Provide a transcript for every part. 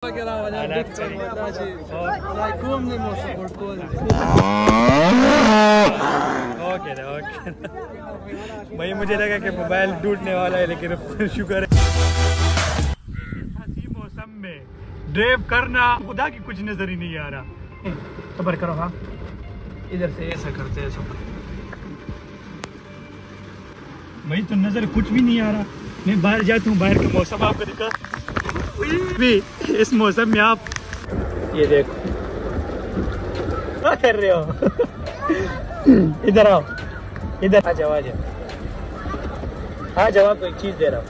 Okay okay भाई मुझे लगा कि मोबाइल टूटने वाला है लेकिन शुक्र है मौसम में ड्राइव करना खुदा की कुछ नज़र ही नहीं आ रहा सबर करो हाँ इधर से ऐसा करते हैं सबर भाई तो नज़र कुछ भी नहीं आ रहा। मैं बाहर जाता हूँ, बाहर का मौसम आपको दिखा। भी इस मौसम में आप ये देखो। क्या कर रहे हो? इधर आओ। इधर आ जाओ आ जाओ। आ जाओ आपको एक चीज़ दे रहा हूँ।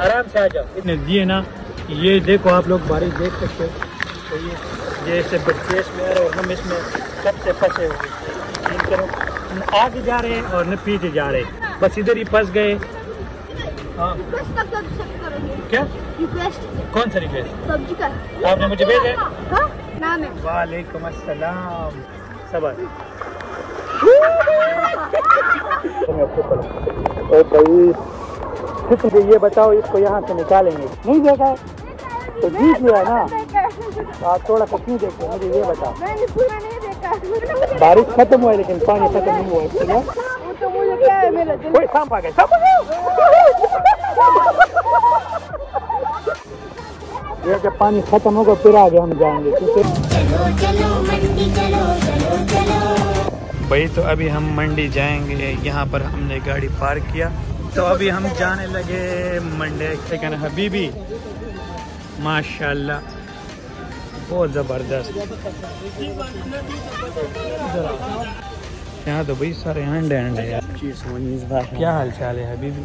आराम से आ जाओ। इतने दिए ना, ये देखो, आप लोग बारिश देख सकते हो। तो ये ऐसे बच्चे में और हम इसमें कब से फंसे हुए आगे जा रहे हैं और न पीछे जा रहे हैं। बस इधर ही फंस गए। रिक्वेस्ट कब तक करोगे? क्या? रिक्वेस्ट कौन सा रिक्वेस्ट पबजी का। आपने मुझे भेजा है? हाँ। नाम है। वालेकुम अस्सलाम। सबर ओ भाई मुझे ये बताओ इसको यहाँ से निकालेंगे। नहीं देखा है? तो जीत लिया ना? आप थोड़ा सा क्यों देखते मुझे ये बताओ। मैंने पूरा नहीं देखा। बारिश खत्म हुआ है लेकिन पानी खत्म नहीं हुआ है तो मुझे क्या है मेरा दिल कोई सांप आ गया सांप आ गया। ये जब पानी खत्म होगा फिर आगे हम जाएँगे क्योंकि चलो चलो मंडी चलो चलो चलो भाई तो अभी हम मंडी जाएँगे यहाँ पर हमने गाड़ी पार्क किया। तो अभी हम जाने लगे मंडे। कहना हबीबी? माशाल्लाह बहुत ज़बरदस्त। यहाँ तो भाई सारे अंडे यार क्या हाल चाल है हबीबी?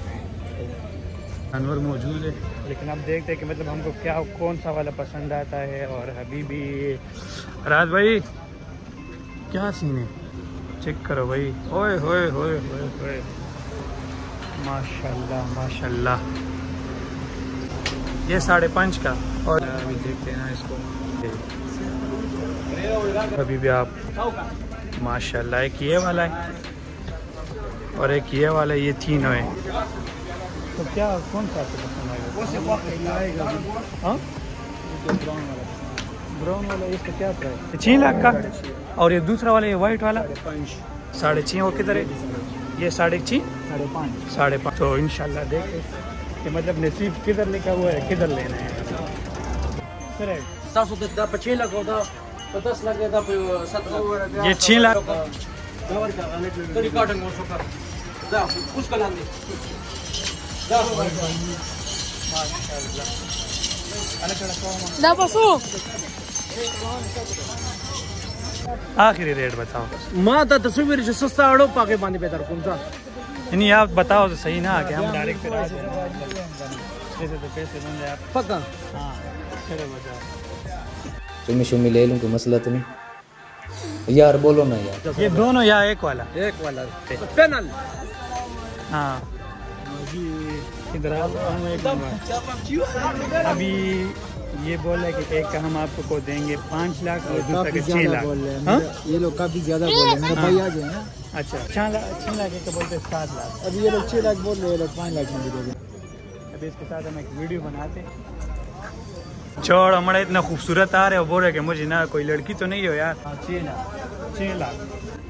जानवर मौजूद है। लेकिन आप देखते हैं कि मतलब हमको क्या, कौन सा वाला पसंद आता है और अभी भी। राज भाई, क्या सीन है? चेक करो भाई। ओए होए होए होए होए माशाल्लाह माशाल्लाह। ये साढ़े पाँच का। और अभी देखते हैं ना इसको। अभी भी आप माशाल्लाह, एक ये वाला है। और एक ये वाला, ये तीनों है। तो क्या कौन सा आपको पसंद आएगा हाँ? ब्राउन वाला इसका क्या प्राइस छः लाख का। और ये दूसरा वाला ये वाइट वाला? साढ़े छः वो किधर है? ये साढ़े छः साढ़े पाँच। साढ़े पाँच। तो इनशाला देखते कि मतलब नसीब किधर लिखा हुआ है किधर लेना है. सात सौ दस पच्चीस लाख होता तो दस लाख देता सत्रह ये छः लाख। तो रिकॉर्डिंग हो सका। जा कुछ कला दे जा ना बसो आखिरी रेट बताओ। माँ ता तस्वीर जो सस्ता अड़ो पाके बांधे बेहतर कौन सा? नहीं आप बताओ तो सही ना कि हम डायरेक्ट फिर आ जाएँ। पैसे तो पैसे बन जाए आप। पक्का? हाँ चलो बताओ। चुमी शुमी ले लूँ कोई मसला तो नहीं? यार बोलो ना यार। ये दोनों या एक वाला? एक वाला। पेनल हाँ। इधर। अभी ये बोल रहे कि एक का हम आपको को देंगे पाँच लाख और दूसरा का छः लाख। हाँ? ये लोग काफ़ी ज़्यादा बोल रहे हैं। मेरे भाई आ जाए ना। अच्छा छः लाख छः लाख का बोलते हैं सात लाख। अभी ये लोग छह लाख बोल रहे हैं लोग पाँच लाख में भी दे अभी इसके साथ हम एक वीडियो बनाते छोड़ हमारा इतना खूबसूरत आ रहा है बोल रहे कि मुझे ना कोई लड़की तो नहीं हो यार। हाँ, छः लाख छः लाख।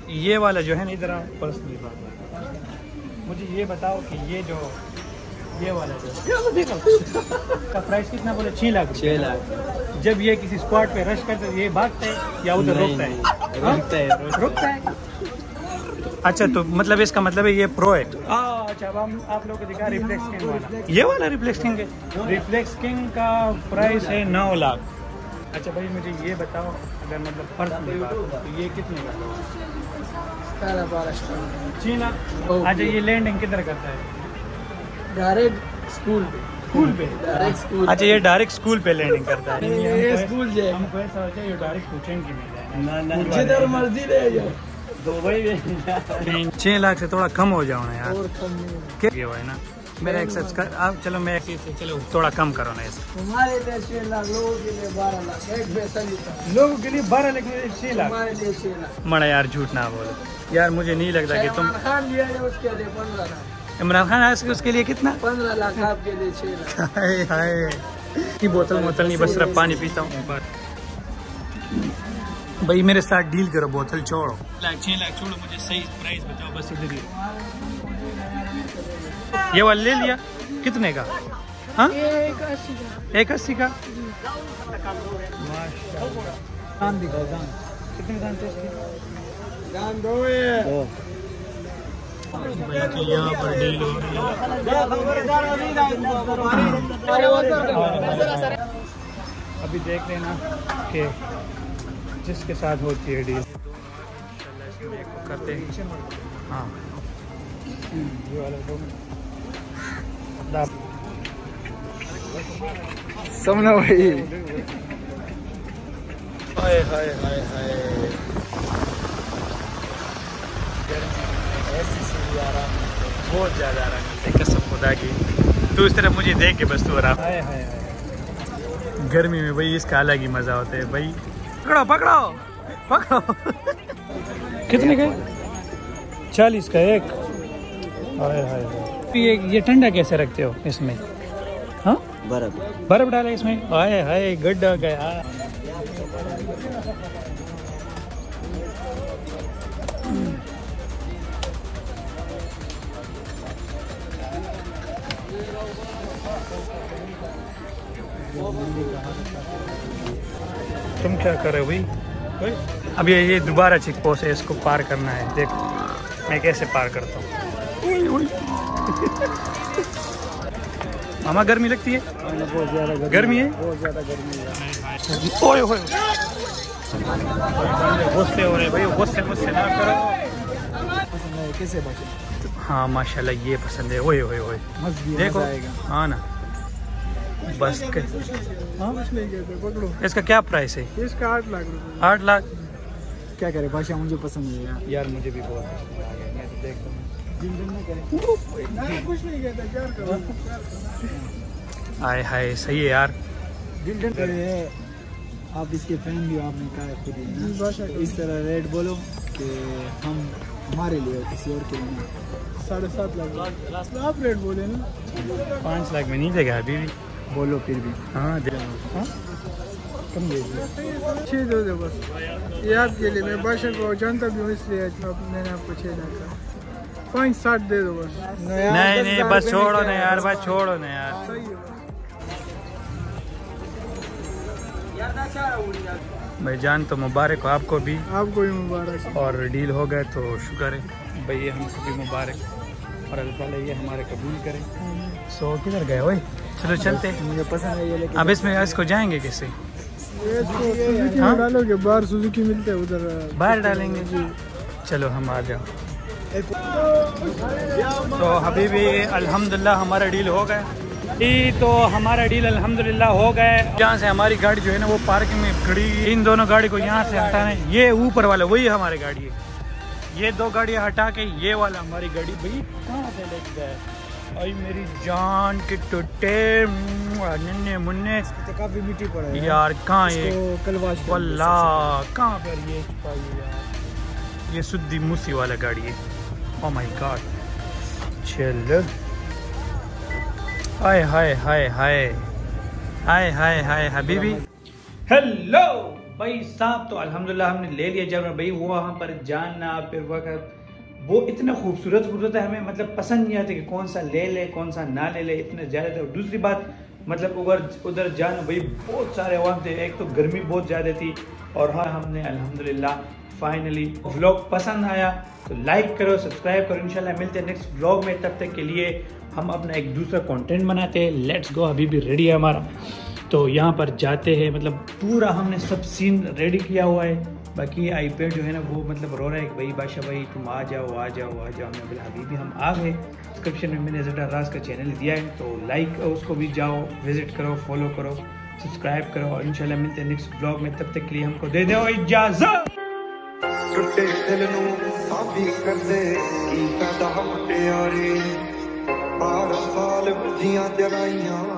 ये वाला जो है ना इधर पर्सनली बात मुझे ये बताओ कि ये जो ये वाला जो का प्राइस कितना बोले? छः लाख छः लाख। जब ये किसी स्पॉट पे रश करता है ये भागता है या उधर रुकता है? रुकता है रुकता है। अच्छा तो मतलब इसका मतलब है ये प्रो है? हाँ, अच्छा अब हम आप लोगों को दिखा रिफ्लेक्स किंग वाला। ये वाला रिफ्लेक्स किंग है? रिफ्लेक्स किंग का प्राइस है नौ लाख। अच्छा भाई मुझे ये बताओ अगर मतलब हो, तो ये कितने का छः लाख अच्छा ये लैंडिंग किधर करता है? डायरेक्ट स्कूल पे। स्कूल पे। डायरेक्ट स्कूल अच्छा ये डायरेक्ट स्कूल पे लैंडिंग करता है। ये स्कूल जाए। हमको ऐसा होता है ये डायरेक्ट कोचिंग की मिल जाए। जिधर मर्ज़ी ले जाओ तीन छः लाख से थोड़ा कम हो जाओ ना यार। और कम नहीं। क्या ये हुआ है ना। मेरा एक सब्सक्राइब आप चलो मैं चलो थोड़ा कम करो ना इसे। तुम्हारे लिए छह लाख लोगों के लिए बारह लाख एक पैसा लोगों के लिए बारह लाख में छः लाख। तुम्हारे लिए छह लाख। मड़ा यार झूठ ना बोलो। यार मुझे नहीं लगता कि तुम खान लिया है उसके लिए पंद्रह लाख। इमरान खान आज उसके लिए कितना? पंद्रह लाख आपके लिए छह लाख। हाय हाय। की बोतल बोतल नहीं बस सिर्फ़ पानी पीता हूँ। भाई मेरे साथ डील करो बोतल छोड़ो। लाख छह लाख छोड़ो मुझे सही प्राइस बताओ बस इधर ही ये वाला ले लिया। कितने का? हाँ? एक अस्सी का। दिखाओ कितने दो यहाँ पर डील हो रही है अभी देख लेना कि जिसके साथ होती है डील करते हैं। हाँ। समझो भाई हाय हाय हाय हाय। बहुत ज़्यादा आराम मिलता है। कसम खुदा की। तू इस तरह मुझे देख के बस तू आराम। हाय हाय हाय। गर्मी में भाई इसका अलग ही मज़ा होता है भाई। पकड़ो पकड़ो पकड़ो। कितने का चालीस का एक। हाय हाय हाय। ये ये ठंडा कैसे रखते हो इसमें? बर्फ़ बर्फ़ डाले इसमें? हाय हाय गड्ढा गया। तुम क्या कर रहे हो भाई? अब ये ये दोबारा चेक पोस्ट है इसको पार करना है। देख मैं कैसे पार करता हूँ। मामा गर्मी लगती है? बहुत ज़्यादा गर्मी है? बहुत ज़्यादा गर्मी है ओए ओए। गुस्से हो रहे भाई गुस्से मुझसे ना करो। कैसे बचे हाँ माशाल्लाह ये पसंद है। ओए ओए ओए। देखो हाँ ना। बस के, हाँ इसका क्या प्राइस है? इसका आठ लाख रुपए। आठ लाख? क्या करे भाषा मुझे पसंद है यार। यार मुझे भी बहुत पसंद आ गया। मैं तो देखता हूँ। करो हाय हाय सही है यार। आप इसके फ़ैन भी हो, आपने कहा खुद इस तरह रेट बोलो कि हम हमारे लिए किसी और के लिए साढ़े सात लाख। आप रेट बोले ना? पाँच लाख में नहीं देगा अभी भी। बोलो फिर भी। हाँ दे हाँ? कम दे दो छः दो दो बस। ये आपके लिए मैं बादशाह को जानता भी हूँ इसलिए मैंने आपको छः लाख का पाँच साठ दे दो बस। नहीं नहीं बस छोड़ो ना यार बस छोड़ो ना यार। सही है। भाई जान तो मुबारक हो आपको भी। आपको भी मुबारक। और डील हो गए तो शुक्र है। भाई ये हमको भी मुबारक। और अल्लाह ताला ये हमारे कबूल करे। सो किधर गए ओए चलो चलते। मुझे पसंद है ये लेकिन अब इसमें इसको जाएँगे कैसे? हाँ? डालोगे? बाहर सुजुकी मिलते हैं उधर बाहर डालेंगे। चलो हम आ जाओ। तो अभी भी अल्हम्दुलिल्लाह हमारा डील हो गया। ई तो हमारा डील अल्हम्दुलिल्लाह हो गए जहाँ से हमारी गाड़ी जो है ना वो पार्किंग में खड़ी इन दोनों गाड़ी को यहाँ से हटाना ये ऊपर वाला वही हमारी गाड़ी है। ये दो गाड़ियाँ हटा के ये वाला हमारी गाड़ी। भाई कहाँ से लेके गए? आई मेरी जान के टुट्टे नन्हे मुन्ने। तो काफ़ी मिट्टी पड़ा है यार कहाँ ये? वल्ला कहाँ पर ये छुपाई है यार? ये सुद्दी मूसी वाला गाड़ी है। ओ माय गॉड चल। हाय हाय हाय हाय। हाय हाय हाय हबीबी। हेलो भाई साहब तो अल्हम्दुलिल्लाह हमने ले लिया जब भाई वो वहाँ पर जानना फिर वक्त वो इतना खूबसूरत खूबसूरत है, हमें मतलब पसंद नहीं आता कि कौन सा ले ले, कौन सा ना ले ले, इतने ज़्यादा थे। और दूसरी बात मतलब उधर उधर जाना, भाई, बहुत सारे अवाम थे। एक तो गर्मी बहुत ज़्यादा थी और हाँ हमने, अल्हम्दुलिल्लाह फाइनली व्लॉग पसंद आया। तो लाइक करो सब्सक्राइब करो, इंशाल्लाह मिलते हैं नेक्स्ट व्लॉग में। तब तक के लिए हम अपना एक दूसरा कंटेंट बनाते हैं। लेट्स गो अभी भी रेडी है हमारा। तो यहाँ पर जाते हैं मतलब पूरा हमने सब सीन रेडी किया हुआ है। बाकी आईपैड जो है ना वो मतलब रो रहा है कि भाई बादशाह भाई तुम आ जाओ आ जाओ आ जाओ हमने बोला अभी भी हम आ गए डिस्क्रिप्शन में मैंने जटा राज का चैनल दिया है तो लाइक उसको भी जाओ विजिट करो फॉलो करो सब्सक्राइब करो और इंशाल्लाह मिलते हैं नेक्स्ट ब्लॉग में तब तक के लिए हमको दे दो इजाज़त ਟੁੱਟੇ ਦਿਲ ਨੂੰ ਸਾਂਭੀ ਕਰਦੇ ਕੀ ਫਾਇਦਾ ਮੁੰਡਿਆਰੇ ਬਾਰਾਂ ਸਾਲ ਬੁਝੀਆਂ ਜਰਾਈਆਂ